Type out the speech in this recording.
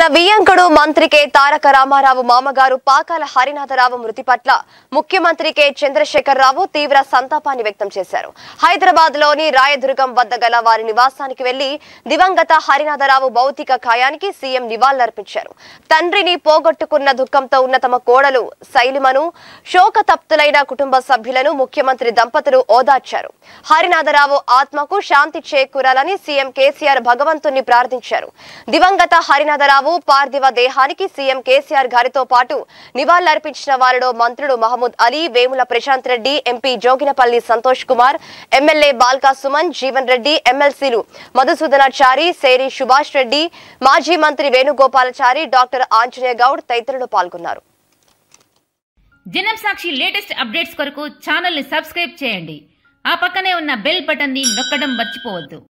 తన వియంకుడు మంత్రి కె తారక రామారావు మామగారు పాకాల హరినాథరావు మృతి పట్ల ముఖ్యమంత్రి కె చంద్రశేఖర్ రావు తీవ్ర సంతాపాన్ని వ్యక్తం చేశారు. హైదరాబాద్లోని రాయదుర్గం వద్ద గల వారి నివాసానికి వెళ్ళి దివంగత హరినాథరావు భౌతిక కాయానికి సీఎం నివాళులర్పించారు. తండ్రిని పోగొట్టుకున్న దుఃఖంతో ఉన్న తమ కోడలు శైలిమను శోకతప్తులైన కుటుంబ సభ్యులను ముఖ్యమంత్రి దంపతులు ఓదార్చారు. హరినాథరావు ఆత్మకు శాంతి చేకూరాలని సీఎం కేసీఆర్ భగవంతుణ్ణి ప్రార్థించారు. దివంగత హరినాథరావు పార్థివ దేహానికి సీఎం కేసీఆర్ గారితో పాటు నివాళులర్పించిన వారిలో మంత్రులు మహమూద్ అలీ వేముల ప్రశాంత్ రెడ్డి ఎంపీ జోగినపల్లి సంతోష్ కుమార్ ఎమ్మెల్యే బాల్కా సుమన్ జీవన్ రెడ్డి ఎమ్మెల్సీలు మధుసూదనాచారి సేరి సుభాష్ రెడ్డి మాజీ మంత్రి వేణుగోపాలచారి డాక్టర్ ఆంజనేయ గౌడ్ తదితరులు పాల్గొన్నారు. జనం సాక్షి లేటెస్ట్ అప్డేట్స్ కొరకు ఛానల్ని సబ్స్క్రైబ్ చేయండి. ఆ పక్కనే ఉన్న బెల్ బటన్ని నొక్కడం మర్చిపోవద్దు.